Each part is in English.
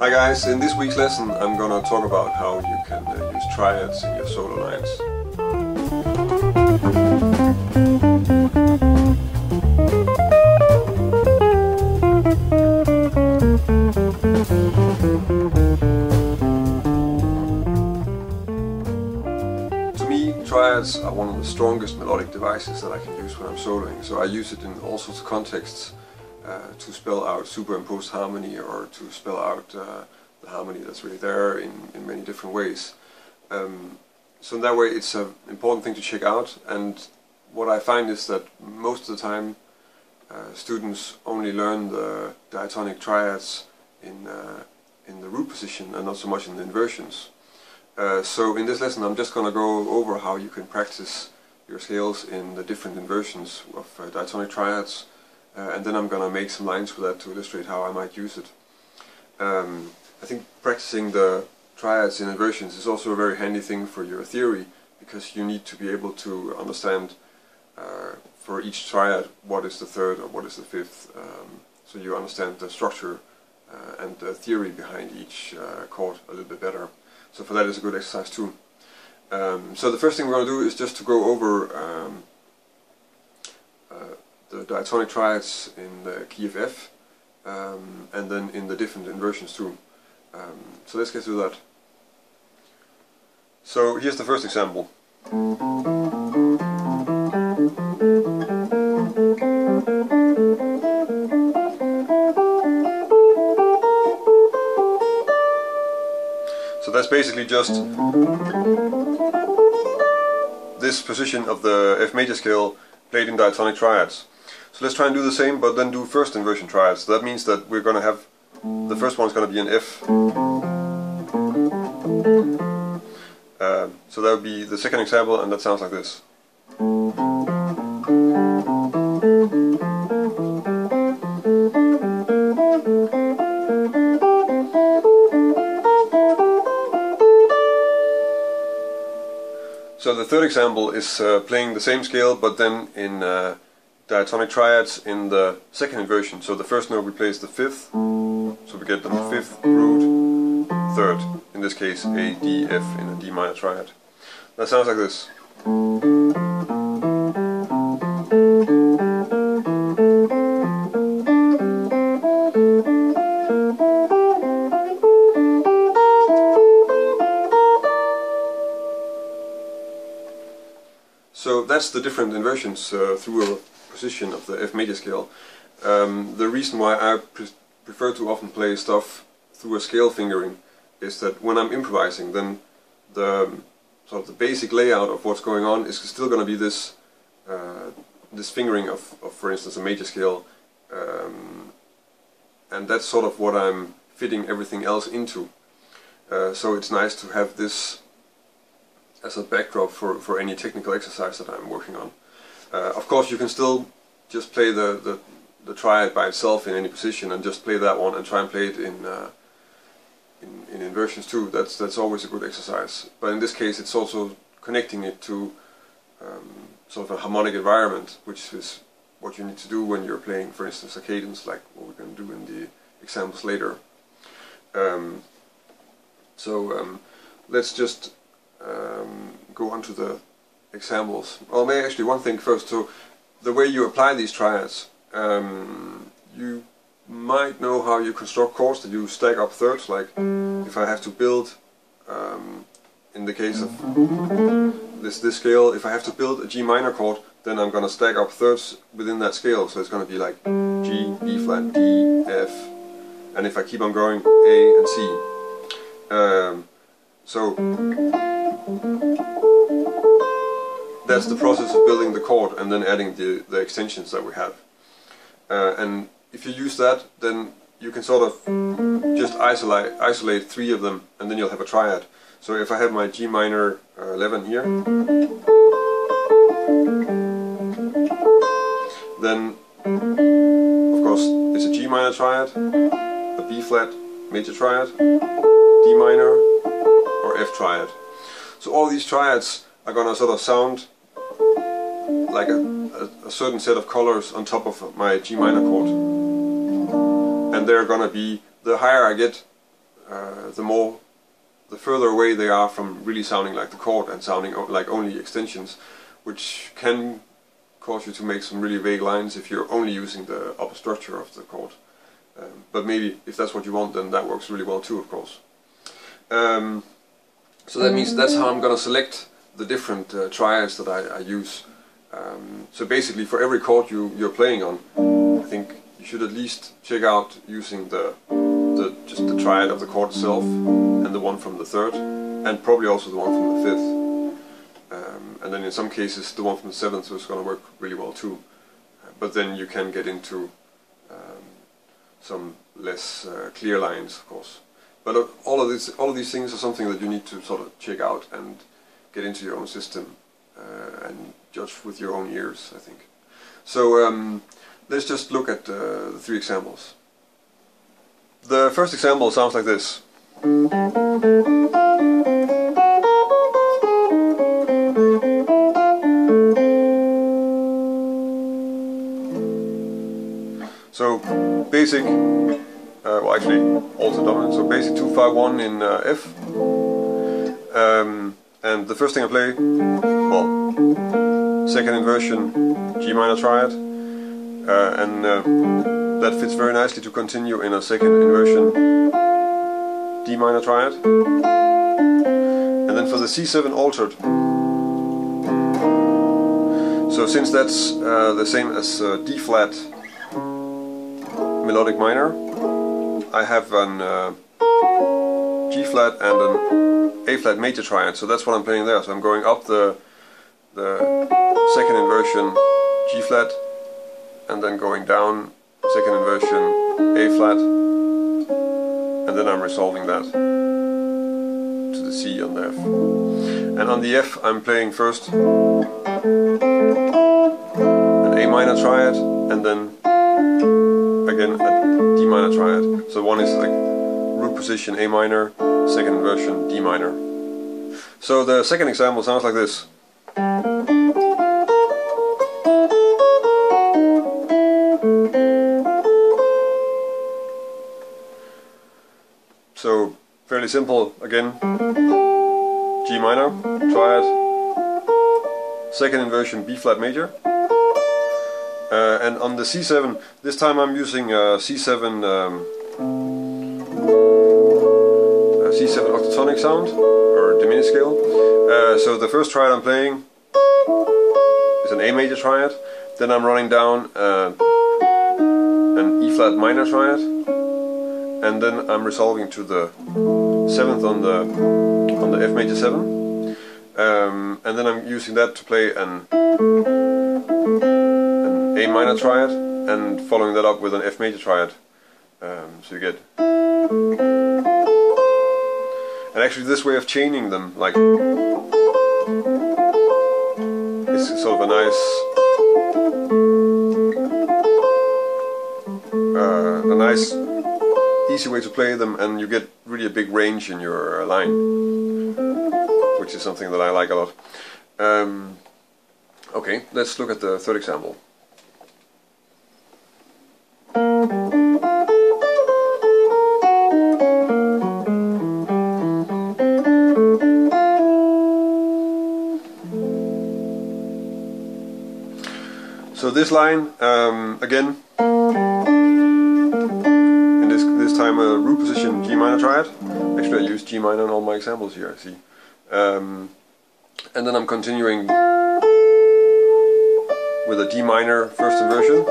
Hi guys, in this week's lesson I'm gonna talk about how you can uh, use triads in your solo lines. To me, triads are one of the strongest melodic devices that I can use when I'm soloing, so I use it in all sorts of contexts to spell out superimposed harmony or to spell out uh, the harmony that's really there in, in many different ways. Um, so in that way it's an important thing to check out and what I find is that most of the time uh, students only learn the diatonic triads in, uh, in the root position and not so much in the inversions. Uh, so in this lesson I'm just going to go over how you can practice your scales in the different inversions of uh, diatonic triads uh, and then I'm to make some lines for that to illustrate how I might use it. Um, I think practicing the triads in inversions is also a very handy thing for your theory because you need to be able to understand uh, for each triad what is the third or what is the fifth um, so you understand the structure uh, and the theory behind each uh, chord a little bit better. So for that is a good exercise too. Um, so the first thing we're going to do is just to go over um, uh, the diatonic triads in the key of F um, and then in the different inversions too. Um, so let's get to that. So here's the first example. So that's basically just this position of the F major scale played in diatonic triads. So let's try and do the same, but then do first inversion triads. So that means that we're going to have, the first one is going to be an F. Uh, so that would be the second example, and that sounds like this. So the third example is uh, playing the same scale, but then in uh, diatonic triads in the second inversion. So the first note replaces the fifth, so we get the fifth root third, in this case A, D, F in a D minor triad. That sounds like this. So that's the different inversions uh, through a position of the F major scale. Um, the reason why I pre prefer to often play stuff through a scale fingering is that when I'm improvising then the sort of the basic layout of what's going on is still going to be this uh, this fingering of, of, for instance, a major scale um, and that's sort of what I'm fitting everything else into. Uh, so it's nice to have this as a backdrop for, for any technical exercise that I'm working on. Uh, of course you can still just play the, the, the, triad by itself in any position and just play that one and try and play it in, uh, in, in, inversions too. That's, that's always a good exercise. But in this case it's also connecting it to um, sort of a harmonic environment, which is what you need to do when you're playing, for instance, a cadence, like what we're going to do in the examples later. Um, so um, let's just um, go on to the examples. Well, maybe actually one thing first. So the way you apply these triads, um, you might know how you construct chords that you stack up thirds. Like if I have to build, um, in the case of this this scale, if I have to build a G minor chord, then I'm gonna stack up thirds within that scale. So it's gonna be like G, B flat, D, F, and if I keep on going, A and C. Um, so that's the process of building the chord and then adding the, the extensions that we have. Uh, and if you use that, then you can sort of just isolate, isolate three of them and then you'll have a triad. So if I have my G minor uh, 11 here, then of course it's a G minor triad, a B flat major triad, D minor, or F triad. So all these triads are gonna sort of sound like a, a, a, certain set of colors on top of my G minor chord. And they're gonna be, the higher I get uh, the more the further away they are from really sounding like the chord and sounding like only extensions, which can cause you to make some really vague lines if you're only using the upper structure of the chord. Um, but maybe if that's what you want, then that works really well too, of course. Um, so that means that's how I'm going to select the different uh, triads that I, I use. Um, so basically, for every chord you, you're playing on, I think you should at least check out using the, the just the triad of the chord itself and the one from the third, and probably also the one from the fifth. Um, and then in some cases, the one from the seventh is going to work really well too. But then you can get into um, some less uh, clear lines, of course. But uh, all of these, all of these things are something that you need to sort of check out and get into your own system uh, and judge with your own ears, I think. So um, let's just look at uh, the three examples. The first example sounds like this. So basic, uh, well actually also dominant, so basic 251 in uh, F. Um, and the first thing I play, well, second inversion G minor triad, uh, and uh, that fits very nicely to continue in a second inversion D minor triad. And then for the C7 altered, so since that's uh, the same as uh, D flat melodic minor, I have an uh, G flat and an A flat major triad, so that's what I'm playing there. So I'm going up the the inversion G flat and then going down second inversion A flat and then I'm resolving that to the C on the F. And on the F I'm playing first an A minor triad and then again a D minor triad. So one is like root position A minor, second inversion D minor. So the second example sounds like this. Fairly simple again. G minor, triad, second inversion B flat major. Uh, and on the C7, this time I'm using a C7 um, a C7 octatonic sound or diminished scale. Uh, so the first triad I'm playing is an A major triad. Then I'm running down uh, an E flat minor triad, and then I'm resolving to the seventh on the on the F major seven, um, and then I'm using that to play an, an A minor triad, and following that up with an F major triad. Um, so you get, and actually this way of chaining them, like, is sort of a nice. Uh, a nice easy way to play them and you get really a big range in your uh, line which is something that I like a lot. Um, okay let's look at the third example. So this line, um, again, in this time a root position G minor triad. Actually, I use G minor in all my examples here. I see, um, and then I'm continuing with a D minor first inversion.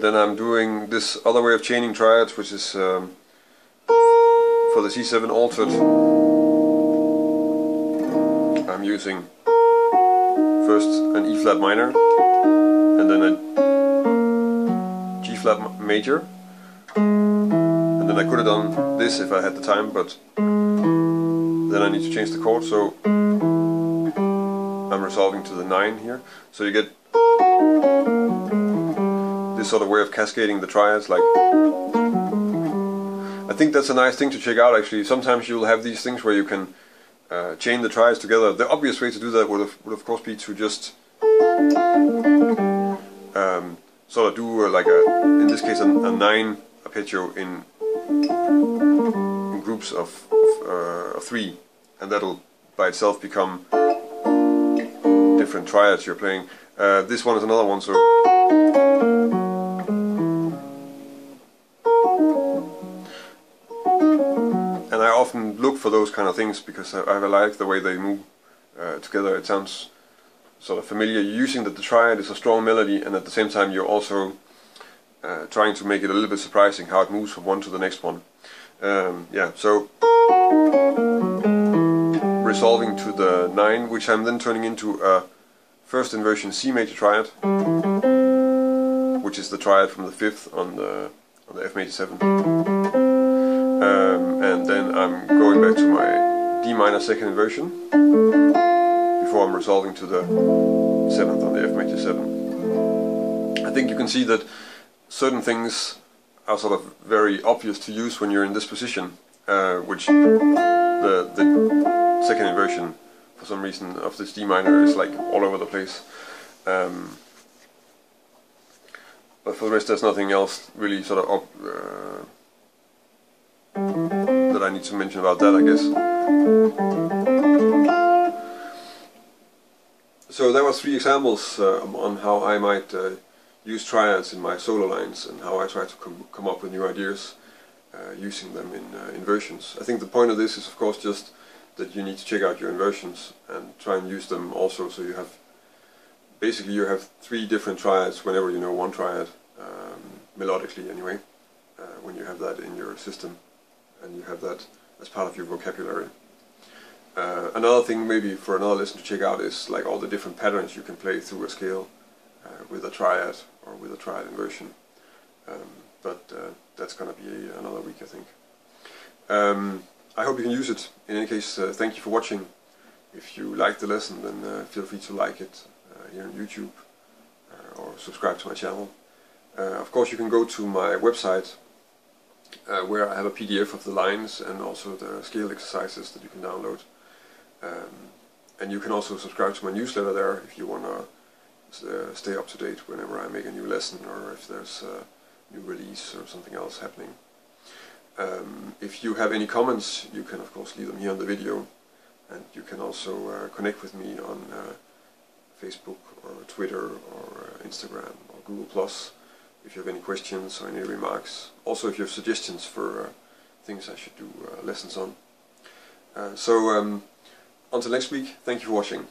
Then I'm doing this other way of chaining triads, which is um, for the C7 altered. I'm using first an E flat minor and then a flat major. And then I could have done this if I had the time but then I need to change the chord so I'm resolving to the 9 here. So you get this sort of way of cascading the triads like I think that's a nice thing to check out actually. Sometimes you'll have these things where you can uh, chain the triads together. The obvious way to do that would, have, would of course be to just um, sort of do uh, like a, in this case, a, a nine arpeggio in, in groups of, of, uh, three, and that'll by itself become different triads you're playing. Uh, this one is another one, so. And I often look for those kind of things because I, I like the way they move uh, together. It sounds sort of familiar. Using that the triad is a strong melody, and at the same time you're also uh, trying to make it a little bit surprising how it moves from one to the next one. Um, yeah, so resolving to the 9, which I'm then turning into a first inversion C major triad, which is the triad from the 5th on the, on the F major 7. Um, and then I'm going back to my D minor second inversion before I'm resolving to the 7th on the F major 7. I think you can see that certain things are sort of very obvious to use when you're in this position, uh, which the, the second inversion for some reason of this D minor is like all over the place. Um, but for the rest there's nothing else really sort of uh, that I need to mention about that I guess. So there were three examples uh, on how I might uh, use triads in my solo lines and how I try to com come up with new ideas uh, using them in uh, inversions. I think the point of this is of course just that you need to check out your inversions and try and use them also so you have basically you have three different triads whenever you know one triad um, melodically anyway uh, when you have that in your system and you have that as part of your vocabulary. Uh, another thing maybe for another lesson to check out is like all the different patterns you can play through a scale uh, with a triad or with a triad inversion. Um, but uh, that's going to be another week I think. Um, I hope you can use it. In any case, uh, thank you for watching. If you liked the lesson, then uh, feel free to like it uh, here on YouTube or subscribe to my channel. Of course, you can go to my website where I have a PDF of the lines and also the scale exercises that you can download. Um, and you can also subscribe to my newsletter there if you want to stay up to date whenever I make a new lesson or if there's a new release or something else happening. Um, if you have any comments, you can of course leave them here on the video and you can also uh, connect with me on uh, Facebook or Twitter or uh, Instagram or Google Plus if you have any questions or any remarks. Also if you have suggestions for uh, things I should do uh, lessons on. Uh, so um, until next week, thank you for watching.